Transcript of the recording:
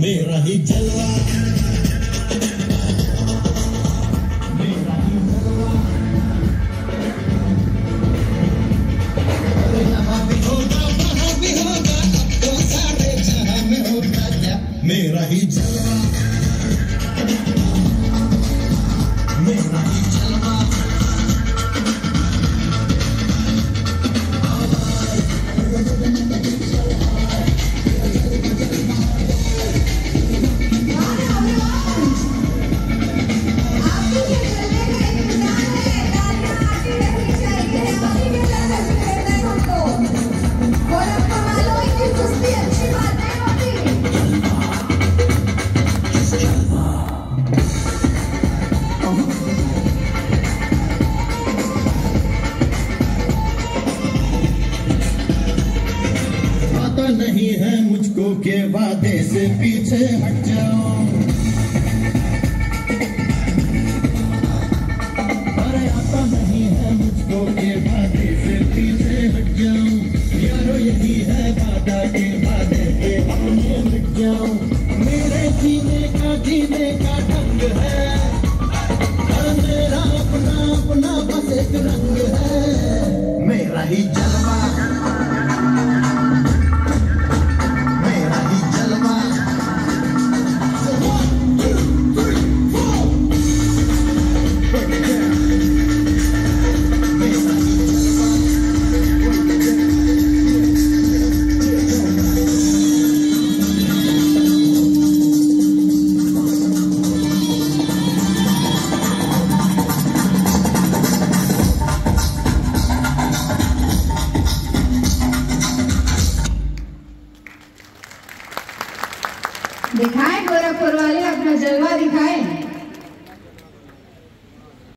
मेरा ही जलवा मेरा ही जलवा मेरा ही के वादे से पीछे हट जाओ। अरे आता नहीं है मुझको के वादे से पीछे हट जाऊँ यारो, यही है के जाऊँ मेरे जीने का जीने का है। मेरा अपना अपना रंग है। मेरा ही दिखाएँ गोरखपुर वाले अपना जलवा दिखाएँ।